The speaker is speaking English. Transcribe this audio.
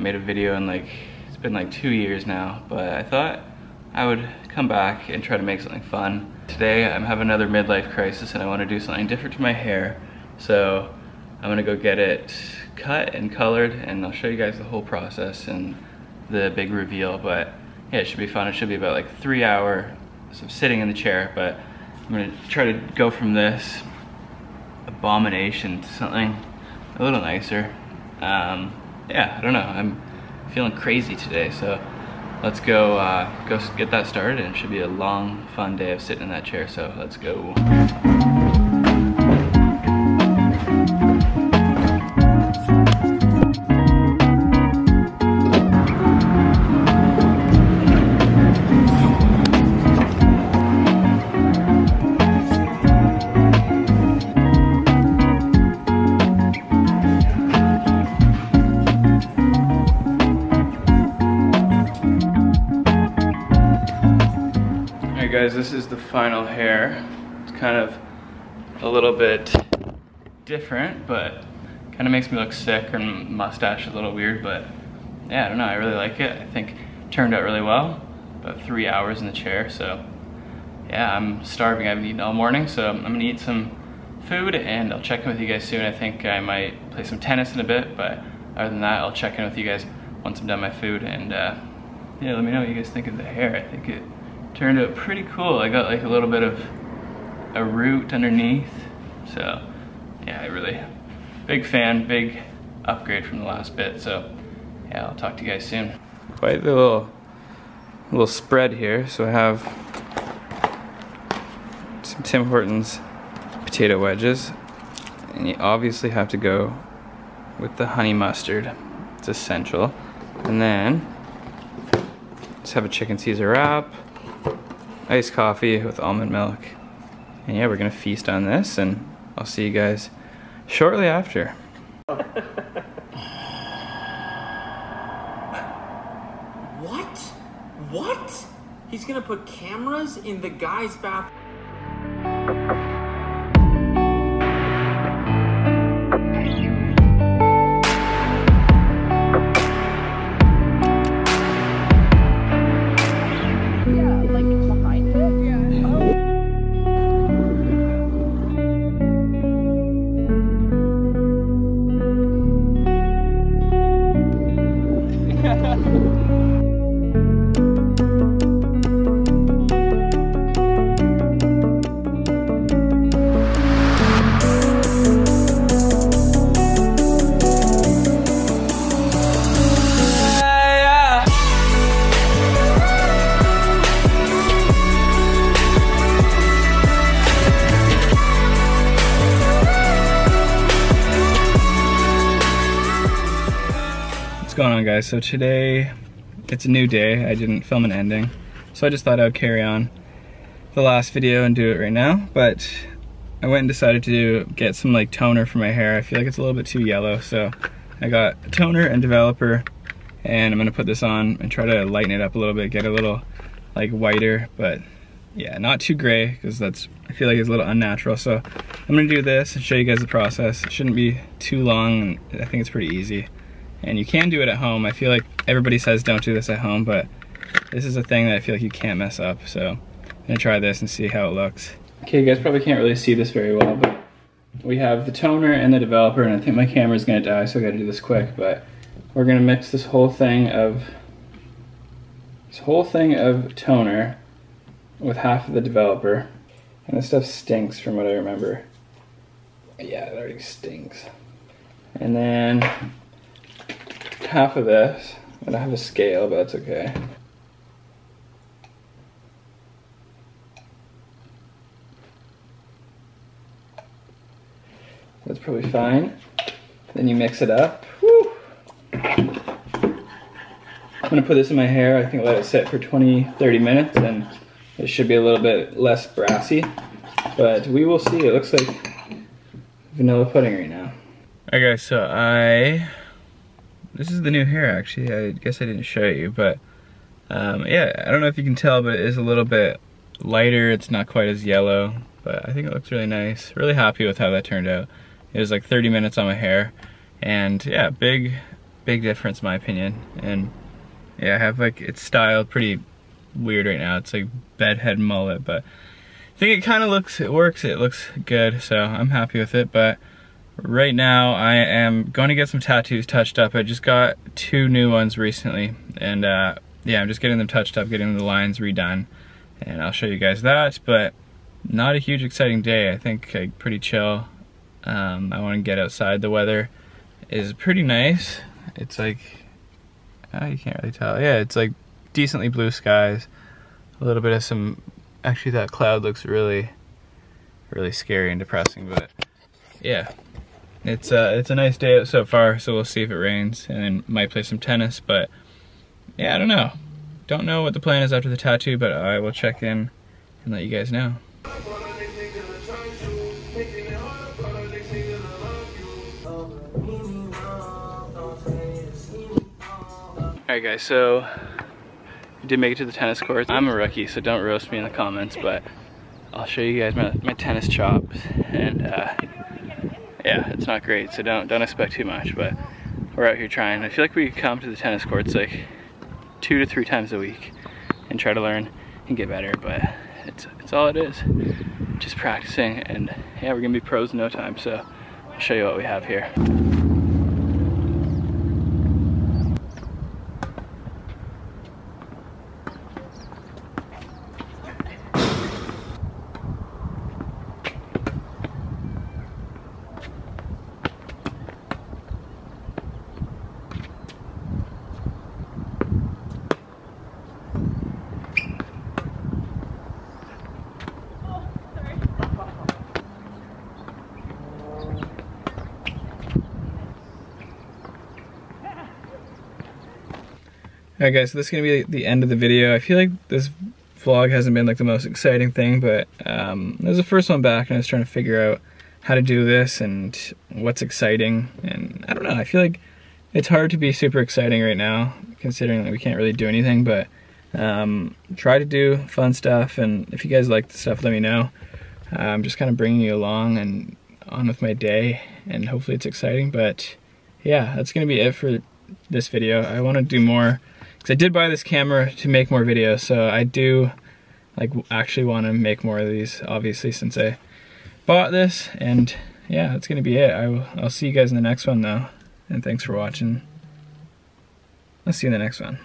video in like, it's been like two years now, but I thought I would come back and try to make something fun. Today I'm having another midlife crisis and I want to do something different to my hair. So I'm gonna go get it cut and colored and I'll show you guys the whole process and the big reveal. But yeah, it should be fun. It should be about like three hours of sitting in the chair, but I'm gonna try to go from this abomination to something a little nicer. Um, yeah, I don't know. I'm feeling crazy today, so let's go uh, go get that started. And it should be a long, fun day of sitting in that chair. So let's go. This is the final hair. It's kind of a little bit different, but kind of makes me look sick and mustache a little weird, but yeah, I don't know, I really like it. I think it turned out really well. About three hours in the chair, so yeah, I'm starving. I haven't eaten all morning, so I'm gonna eat some food and I'll check in with you guys soon. I think I might play some tennis in a bit, but other than that, I'll check in with you guys once I'm done my food and uh, yeah, let me know what you guys think of the hair. I think it turned out pretty cool. I got like a little bit of a root underneath. So yeah, I really, big fan, big upgrade from the last bit. So yeah, I'll talk to you guys soon. Quite the little, little spread here. So I have some Tim Hortons potato wedges. And you obviously have to go with the honey mustard. It's essential. And then just have a chicken Caesar wrap, iced coffee with almond milk. And yeah, we're gonna feast on this and I'll see you guys shortly after. What? What? He's gonna put cameras in the guy's bath. Going on guys? So today, it's a new day. I didn't film an ending. So I just thought I would carry on the last video and do it right now. But I went and decided to get some like toner for my hair. I feel like it's a little bit too yellow. So I got toner and developer and I'm gonna put this on and try to lighten it up a little bit, get a little like whiter, but yeah, not too gray because that's, I feel like it's a little unnatural. So I'm gonna do this and show you guys the process. It shouldn't be too long and I think it's pretty easy. And you can do it at home. I feel like everybody says don't do this at home, but this is a thing that I feel like you can't mess up. So I'm gonna try this and see how it looks. Okay, you guys probably can't really see this very well, but we have the toner and the developer, and I think my camera's gonna die, so I gotta do this quick, but we're gonna mix this whole thing of this whole thing of toner with half of the developer. And this stuff stinks from what I remember. Yeah, it already stinks. And then half of this. I don't have a scale, but that's okay. That's probably fine. Then you mix it up. Woo. I'm gonna put this in my hair. I think I'll let it sit for 20, 30 minutes and it should be a little bit less brassy. But we will see. It looks like vanilla pudding right now. Alright guys, so I this is the new hair actually. I guess I didn't show you, but um, yeah, I don't know if you can tell, but it is a little bit lighter. It's not quite as yellow, but I think it looks really nice. Really happy with how that turned out. It was like 30 minutes on my hair, and yeah, big, big difference in my opinion. And yeah, I have like, it's styled pretty weird right now. It's like bedhead mullet, but I think it kind of looks, it works, it looks good, so I'm happy with it, but right now I am going to get some tattoos touched up. I just got two new ones recently, and uh, yeah, I'm just getting them touched up, getting the lines redone, and I'll show you guys that, but not a huge exciting day. I think like, pretty chill. Um, I want to get outside. The weather is pretty nice. It's like, oh, you can't really tell. Yeah, it's like decently blue skies. A little bit of some, actually that cloud looks really, really scary and depressing, but yeah. It's, uh, it's a nice day so far, so we'll see if it rains and then might play some tennis, but yeah, I don't know. Don't know what the plan is after the tattoo, but I will check in and let you guys know. Alright guys, so I did make it to the tennis courts. I'm a rookie, so don't roast me in the comments, but I'll show you guys my, my tennis chops. And uh, yeah, it's not great, so don't don't expect too much, but we're out here trying. I feel like we come to the tennis courts like two to three times a week and try to learn and get better, but it's, it's all it is. Just practicing, and yeah, we're gonna be pros in no time, so I'll show you what we have here. Alright guys, so this is going to be the end of the video. I feel like this vlog hasn't been like the most exciting thing, but um, it was the first one back and I was trying to figure out how to do this and what's exciting. And I don't know, I feel like it's hard to be super exciting right now, considering that we can't really do anything, but um, try to do fun stuff. And if you guys like the stuff, let me know. Uh, I'm just kind of bringing you along and on with my day, and hopefully it's exciting. But yeah, that's going to be it for this video. I want to do more because I did buy this camera to make more videos, so I do like actually want to make more of these, obviously, since I bought this. And yeah, that's gonna be it. I will, I'll see you guys in the next one though, and thanks for watching. I'll see you in the next one.